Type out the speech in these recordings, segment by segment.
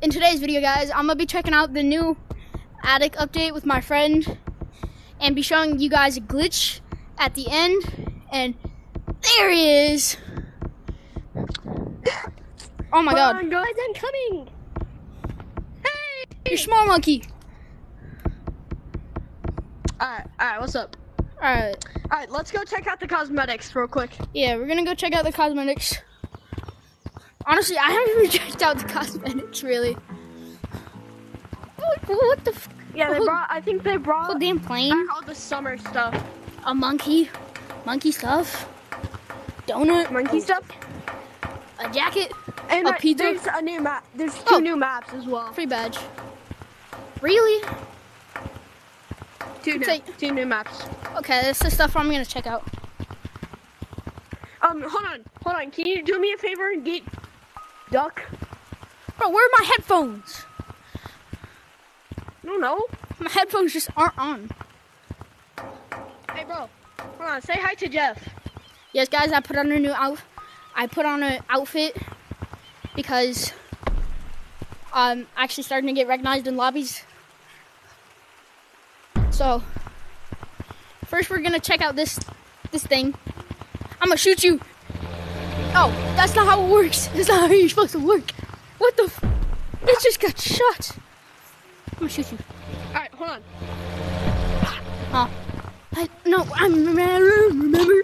in today's video, guys, I'm gonna be checking out the new attic update with my friend and be showing you guys a glitch at the end. And there he is. Oh my god. on, guys, I'm coming. hey You're small monkey. Alright, alright, what's up? Alright. Alright, let's go check out the cosmetics real quick. Yeah, we're gonna go check out the cosmetics. Honestly, I haven't even checked out the cosmetics really. What, what the f- Yeah, they Oh. brought, I think they brought whole damn plane? back all the summer stuff. A monkey? Monkey stuff? Donut? Monkey stuff. A jacket? And a pizza? there's a new map. There's two Oh. new maps as well. Free badge. Really? Two new, Take- two new maps. Okay, that's the stuff I'm gonna check out. Um, hold on, hold on. Can you do me a favor and get duck? Bro, where are my headphones? No, no. My headphones just aren't on. Hey, bro. Hold on. Say hi to Jeff. Yes, guys, I put on a new out. I put on an outfit because um, I'm actually starting to get recognized in lobbies. So first, we're gonna check out this this thing. I'm gonna shoot you. Oh, that's not how it works. That's not how you're supposed to work. What the? F- it just got shot. I'm gonna shoot you. All right, hold on. Oh. I, no, I'm remember. remember.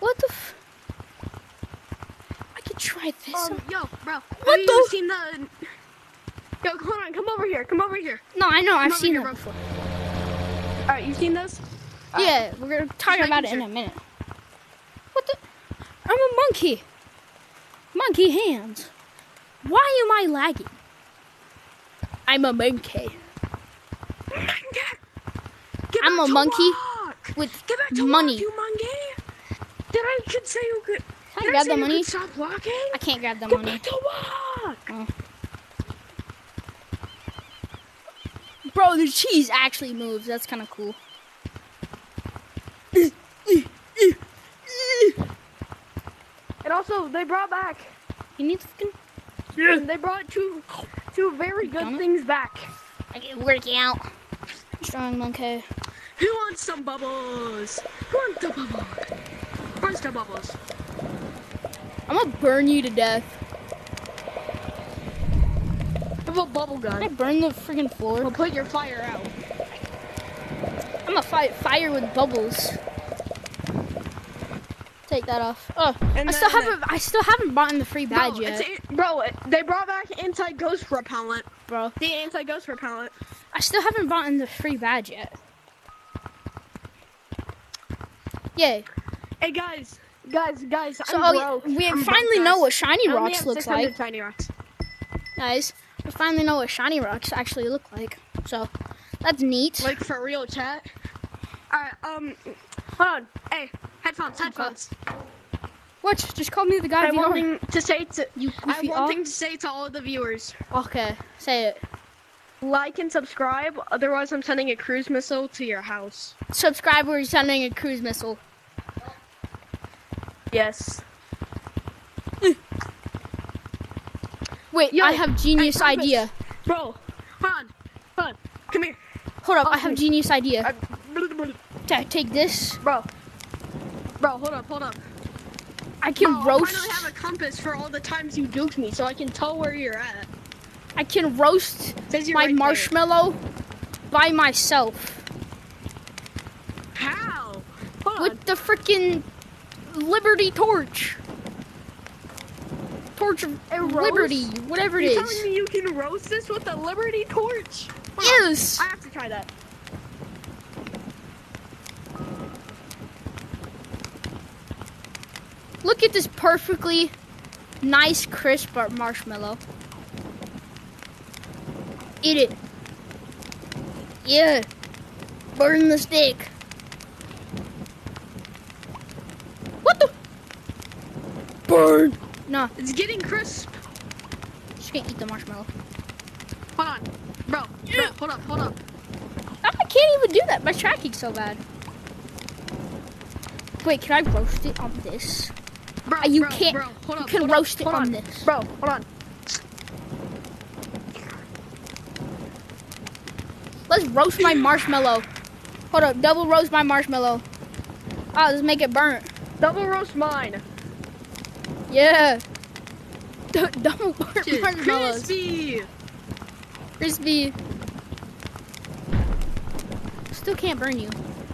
What the? F- I could try this. Um, yo, bro. What have you the- seen the? Yo, hold on. Come over here. Come over here. no, I know. I've seen here, it before. All right, you seen those? Yeah, we're gonna talk about it making in a minute. What the? I'm a monkey. Monkey hands. Why am I lagging? I'm a monkey I'm a monkey walk. with Get back to money. Walk, you monkey. Did I could say you could? Can I grab the money? Stop walking. I can't grab the Get money. back to walk. Oh. Bro, the cheese actually moves. That's kind of cool. And also, they brought back. You need fucking. They brought two, two very good Donut? things back. I get working out. Strong monkey. Who wants some bubbles? Who wants the bubbles? Who the bubbles? I'm gonna burn you to death. I have a bubble Can I burn the freaking floor? I'll put your fire out. I'm gonna fight fire with bubbles. Take that off. Oh, And I still haven't. I still haven't bought the free badge bro, yet, it's- bro, it- they brought back anti-ghost repellent. bro. The anti-ghost repellent. I still haven't bought the free badge yet. Yay! Hey guys, guys, guys, So I'm oh, broke. we I'm finally broke, know what shiny rocks have looks like, Shiny rocks. guys. We finally know what shiny rocks actually look like. So that's neat. Like for real, chat. All right, um, hold on. Hey, headphones, headphones. What? Just call me the guy I have one thing to say to You I have goofy one thing to say to all the viewers. Okay, say it. Like and subscribe, otherwise I'm sending a cruise missile to your house. Subscribe or you're sending a cruise missile. Yes. Wait, Yo, I have genius I idea. Bro, hold on, hold on. Come here. Hold up, I Oh. have genius idea. I, Take this. bro. Bro, hold up, hold up. I can Oh, I roast. finally have a compass for all the times you duped me, so I can tell where you're at. I can roast my right there. marshmallow by myself How? Hold on. with the freaking Liberty torch. Torch of uh, roast? Liberty, whatever it You're is. telling me you can roast this with a Liberty torch? Hold on. Yes. I have to try that. Look at this perfectly nice, crisp marshmallow. Eat it. Yeah. Burn the stick. What the? Burn. Nah, It's getting crisp. just gonna eat the marshmallow. Hold on. Bro, bro, hold up, hold up. Ah, I can't even do that. My tracking's so bad. Wait, can I roast it on this? Bro, you can't. Bro, hold you can roast on, it on, this. Bro, hold on. Let's roast my marshmallow. Hold up, double roast my marshmallow. Ah, oh, let's make it burnt. Double roast mine. Yeah. D double burnt marshmallows. Crispy. Crispy. Still can't burn you.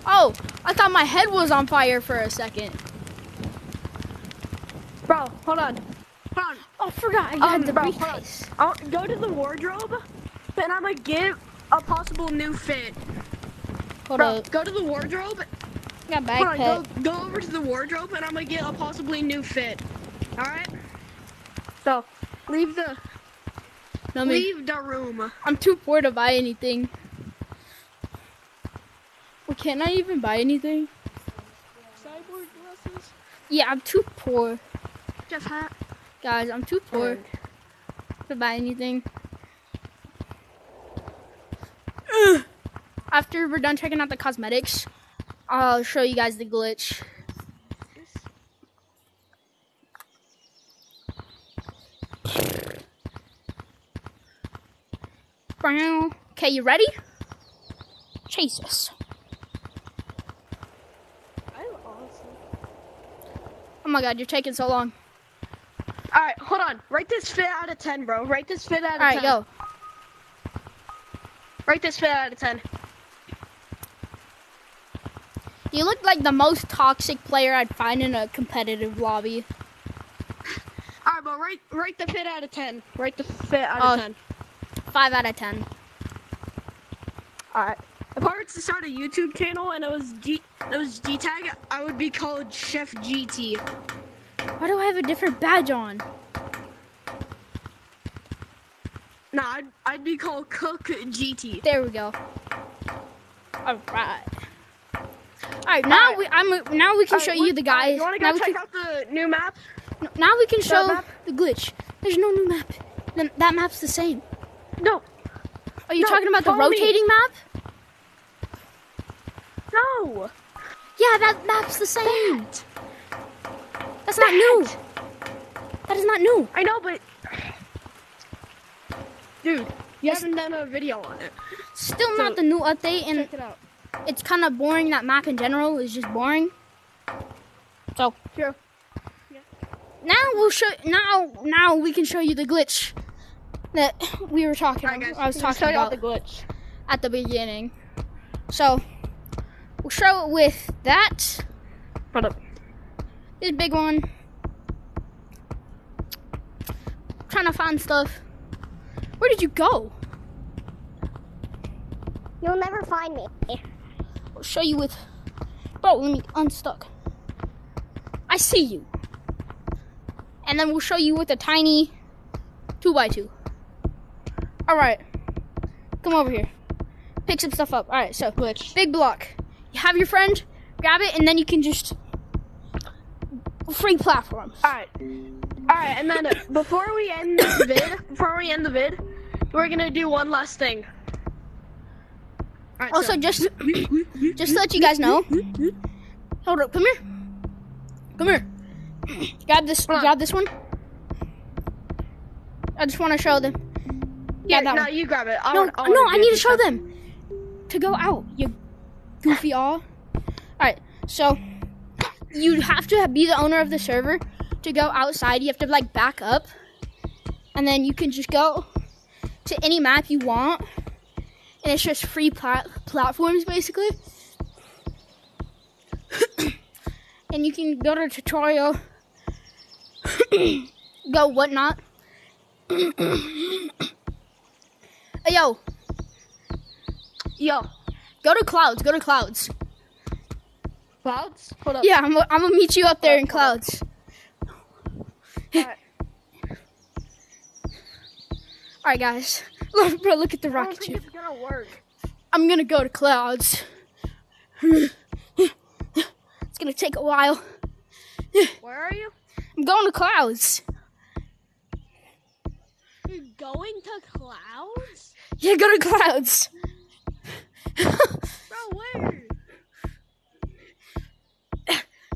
Oh, I thought my head was on fire for a second. Bro, hold on. Hold on. Oh, I forgot I Um, had the bro, hold on. briefcase. I'll go to the wardrobe, and I'm gonna get a possible new fit. Hold Bro, up. go to the wardrobe. Got Hold on, go, go over to the wardrobe, and I'm gonna get a possibly new fit. All right. So, leave the No, me. leave the room. I'm too poor to buy anything. Well, can I even buy anything? Cyborg glasses. Yeah, I'm too poor. Hat. Guys, I'm too poor to buy anything. Ugh. After we're done checking out the cosmetics, I'll show you guys the glitch. Okay, you ready? Chase us. Oh my god, you're taking so long. Hold on. Write this fit out of ten, bro. Write this fit out of Alright, ten. go. Write this fit out of ten. You look like the most toxic player I'd find in a competitive lobby. All right, bro. Write write the fit out of ten. Write the fit out of oh. ten. Five out of ten. All right. If I were to start a YouTube channel and it was G, it was G tag, I would be called Chef GT. Why do I have a different badge on? Nah, I'd, I'd be called Cook GT. There we go. All right. All right, now Alright. we I'm now we can show you the guys. You want to now, go we check can, out the new map? now we can show map? the glitch. There's no new map. Then that map's the same. No, Are you No, talking about the follow me. rotating map? no. Yeah, that map's the same. That's not new. That is not new. I know, but dude, you haven't done a video on it. Still So- not the new update, and Check it out. it's kind of boring. That map in general is just boring. So Here. now we'll show. Now, now we can show you the glitch that we were talking. Alright, guys. I was talking about the glitch. at the beginning. So we'll show it with that. Hold up. This big one. Trying to find stuff. Where did you go? You'll never find me. I'll show you with. Bro, let me unstuck. I see you. And then we'll show you with a tiny 2x2. Alright. Come over here. Pick some stuff up. Alright, so. Glitch. Big block. You have your friend, grab it, and then you can just. Free platforms. All right. All right, and then before we end this vid, before we end the vid, we're gonna do one last thing. Right, Also, so- just just to let you guys know. Hold up, come here. Come here. Grab this. Grab this one. I just want to show them. yeah, that no, one. you grab it. I No, want, I no, I need to show stuff. them to go out. You goofy all. All right, so you have to be the owner of the server to go outside. You have to like back up, and then you can just go to any map you want, and it's just free plat- platforms basically. and you can go to tutorial, go whatnot. Hey, yo, Yo, Go to clouds. Go to clouds. clouds. Hold up. Yeah, I'm, I'm gonna meet you up there in clouds. Alright. All right, guys. Look, bro, look at the rocket think ship. it's gonna work. I'm gonna go to clouds. it's gonna take a while. Where are you? I'm going to clouds. You're going to clouds? Yeah, go to clouds. Bro, where?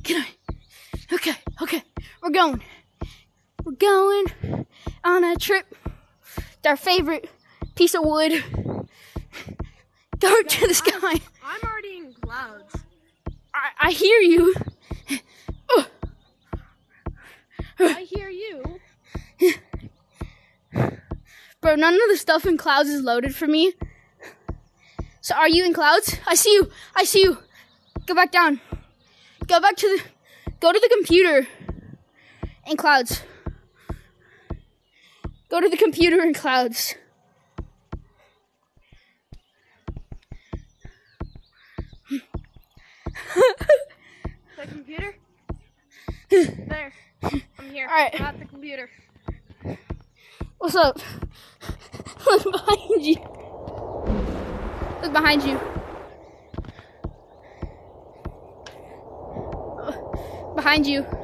Can I? Okay, okay. We're going. We're going on a trip. Our favorite piece of wood. Go to the sky. I'm already in clouds. I, I hear you. I hear you. Bro, none of the stuff in clouds is loaded for me. So are you in clouds? I see you. I see you. Go back down. Go back to the go to the computer in clouds. Go to the computer in clouds. The computer? there. I'm here. Alright. At the computer. What's up? Look behind you. Look behind you. Behind you.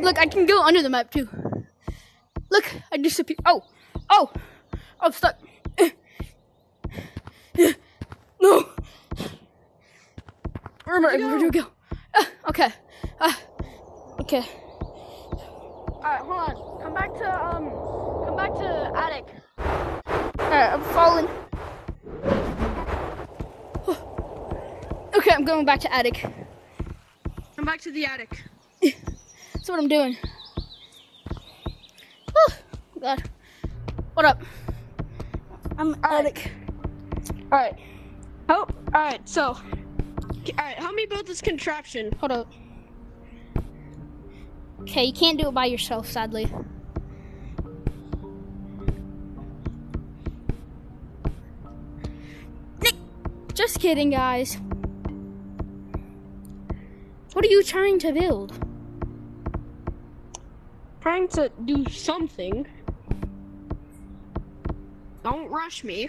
Look, I can go under the map too. Look, I disappeared. Oh, oh, I'm stuck. No. Where am I? Where do I go? Ah, okay. Ah, okay. Alright, hold on. Come back to um come back to attic. Alright, I'm falling. Okay, I'm going back to attic. Come back to the attic. What I'm doing. Oh, God. What up? I'm attic. Alright. Oh alright, so Alright, help me build this contraption. Hold up. Okay, you can't do it by yourself, sadly. Nick! Just kidding, guys. What are you trying to build? Trying to do something. Don't rush me.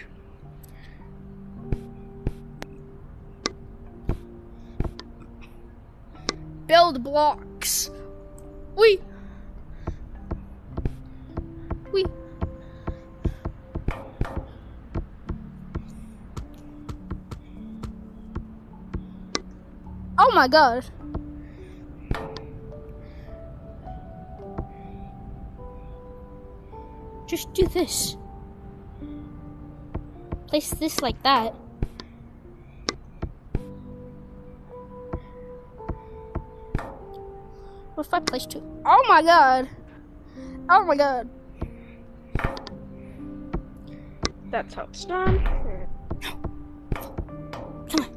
Build blocks. We. We. Oh my god. Just do this. Place this like that. What if I place two? Oh my god. Oh my god. That's how it's done. Come on.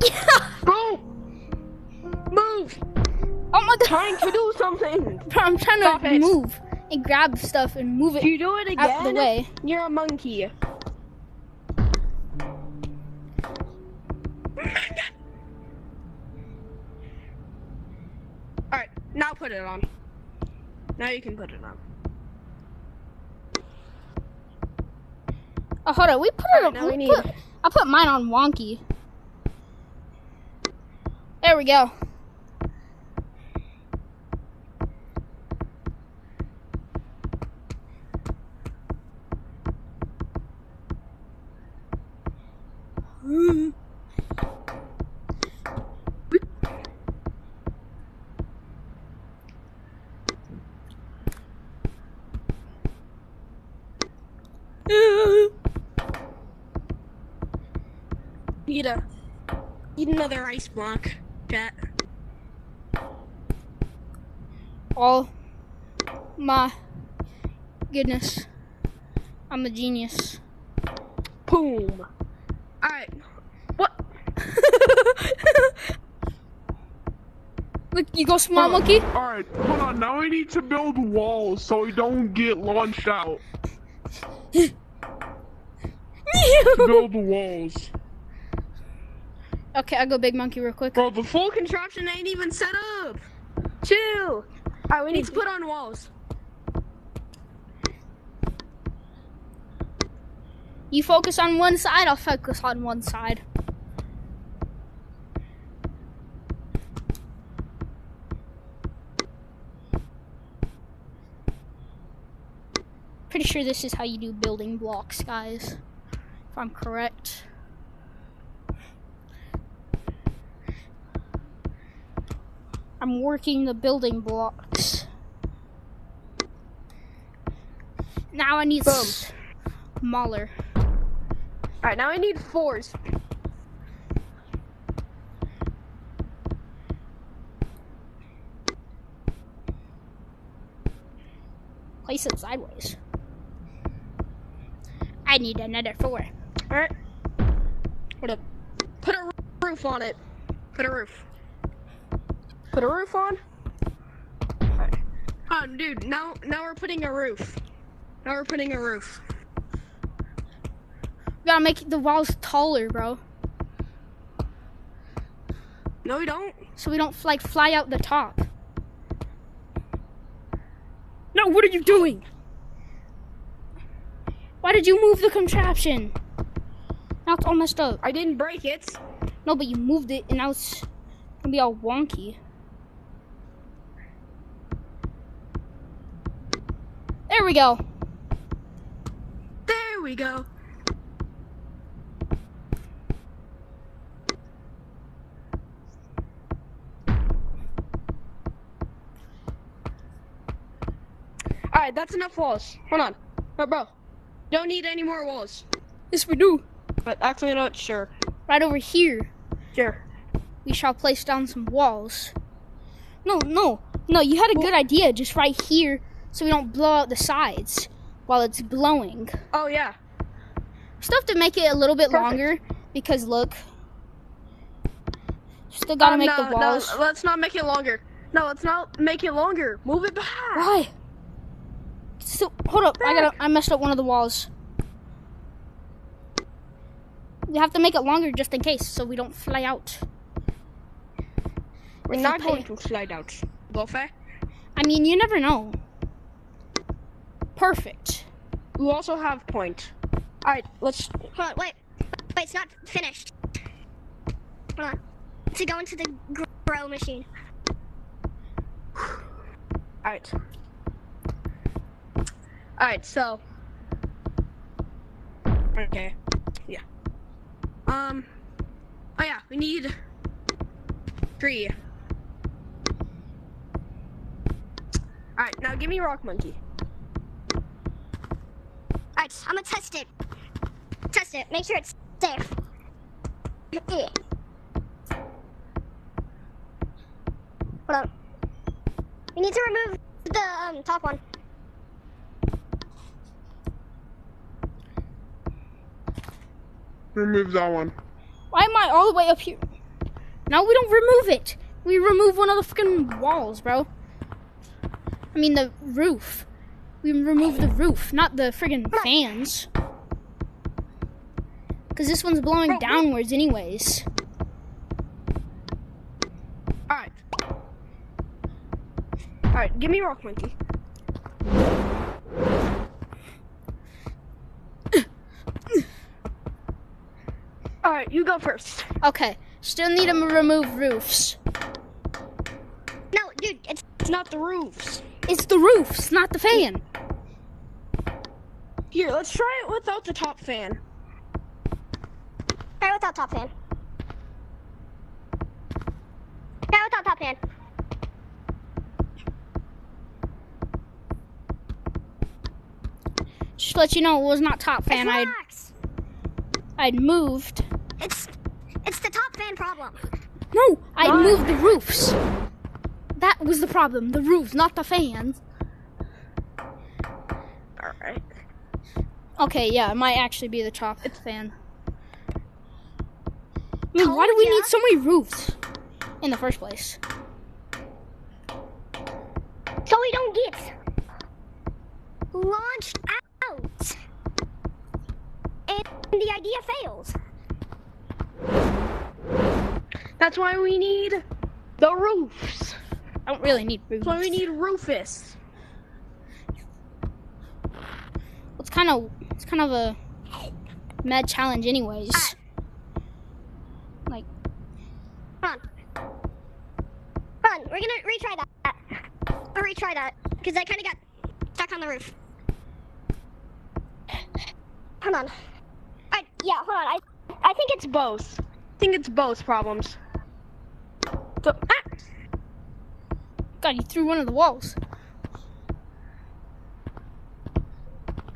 Yeah! Go! Move! Oh my god. Trying to do something! I'm trying Stop to it. move grab stuff and move it you do it again, out the way. you're a monkey. Alright, now put it on. Now you can put it on. Oh, hold on. We put it Alright, on. now we we need- put, I put mine on wonky. There we go. Need a need another ice block, chat. Oh my goodness. I'm a genius. Boom. Alright. What? Look, you go small monkey. Alright, hold on. Now I need to build walls so we don't get launched out. Build the walls. Okay, I'll go big monkey real quick. Bro, the Full contraption ain't even set up. Chill. Alright, we need to put on walls. You focus on one side, I'll focus on one side. Pretty sure this is how you do building blocks, guys. If I'm correct. I'm working the building blocks. Now I need Boom. smaller. Alright, now I need fours. Place it sideways. I need another four. All right. Put a put a roof on it. Put a roof. Put a roof on. Oh, dude. Now now we're putting a roof. Now we're putting a roof. We gotta make the walls taller, bro. No, we don't. So we don't like fly out the top. No, what are you doing? Why did you move the contraption? Now it's all messed up. I didn't break it. No, but you moved it and now it's gonna be all wonky. There we go. There we go. Alright, that's enough walls. Hold on. No, bro. Don't need any more walls. Yes, we do. But actually, not sure. Right over here, Sure. we shall place down some walls. No, no, no, you had a good idea just right here so we don't blow out the sides while it's blowing. Oh, yeah. Still have to make it a little bit Perfect. longer because look. Still gotta Um, make no, the walls. No, let's not make it longer. No, let's not make it longer. Move it back. Why? So hold up, I gotta I messed up one of the walls. You have to make it longer just in case so we don't fly out. We're not going to slide out. Buffet. I mean, you never know. Perfect. You also have point. Alright, let's. Hold on, wait. Wait, it's not finished. Hold on. To go into the grow machine. Alright. Alright, so. Okay. Yeah. Um. Oh, yeah, we need. Three. Alright, now give me Rock Monkey. Alright, I'm gonna test it. Test it. Make sure it's safe. Yeah. Hold on. We need to remove the um, top one. Remove that one. Why am I all the way up here? No, we don't remove it. We remove one of the fucking walls, bro. I mean the roof. We remove the roof, not the friggin' fans. Cause this one's blowing downwards anyways. Alright. Alright, give me Rock Monkey. Alright, you go first. Okay, still need to remove roofs. No, dude, it's It's not the roofs. It's the roofs, not the fan. Here, let's try it without the top fan. Try without top fan. Try without top fan. Just to let you know, it was not top fan. I'd. I'd moved. It's it's the top fan problem. No, I moved the roofs. That was the problem. The roofs, not the fans. Alright. Okay, yeah, it might actually be the top fan. I mean, why do we need so many roofs in the first place? So we don't get launched out. And the idea fails. That's why we need the roofs. I don't really need roofs. That's why we need Rufus. It's kind of it's kind of a mad challenge, anyways. Like, Hold on. We're gonna retry that. Or retry that. Because I kinda got stuck on the roof. Hold on. I, yeah, hold on. I, I think it's both. I think it's both problems. So, ah, God, you threw one of the walls.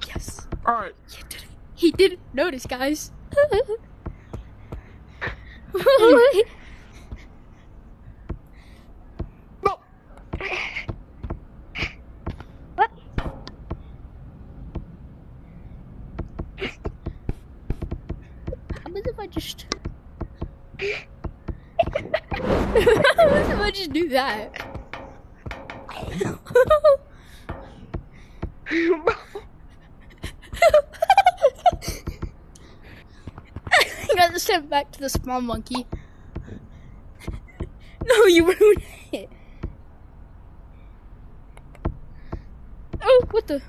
Yes, Alright. he didn't notice, guys. Well, What? How about if I just. How about if I just do that? I got to sent back to the small monkey. No, you ruined it. Oh, what the?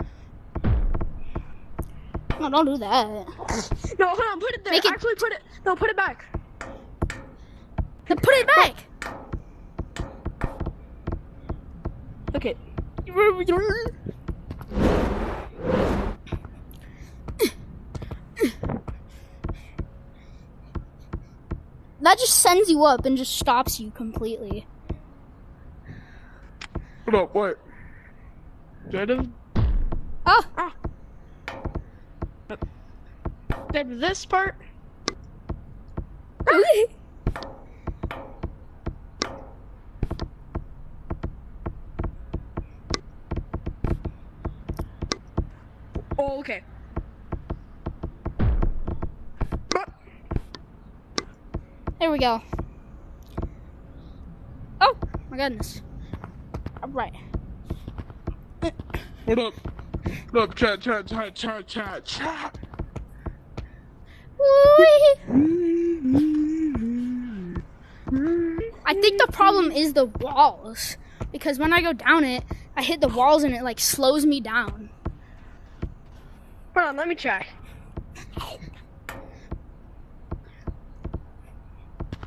No, don't do that. no, hold on, put it there. Make it- Actually, put it. No, put it back. Then put it back. Okay. Just sends you up and just stops you completely. Hold up, wait. Did I Oh, Ah. Did this part? Oh, okay. But there we go. Oh, my goodness. All right. Hold up. Hold up, chat, chat, chat, chat, chat, chat. I think the problem is the walls. Because when I go down it, I hit the walls and it like slows me down. hold on, let me try.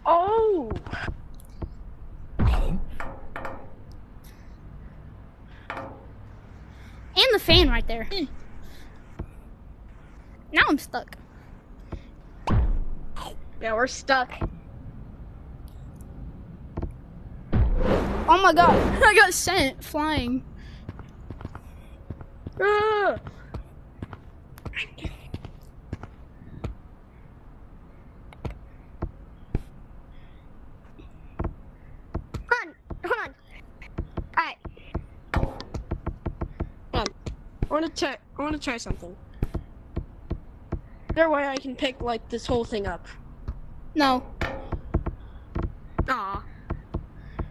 Oh. And the fan right there. Now I'm stuck. Yeah, we're stuck. Oh my god, I got sent flying. Ah. Hold on, hold on. Alright, Hold on. I want to try. I want to try something. Is there a way I can pick like this whole thing up? No. Aw.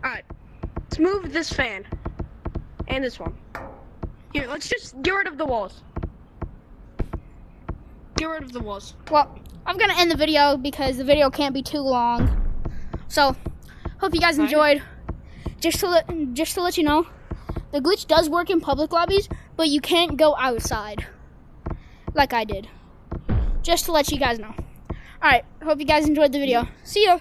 Alright. Let's move this fan. And this one. Here, let's just get rid of the walls. Get rid of the walls. Well, I'm gonna end the video because the video can't be too long. So, hope you guys enjoyed. Just to let, just to let you know, the glitch does work in public lobbies, but you can't go outside, like I did. Just to let you guys know. All right, hope you guys enjoyed the video. See ya.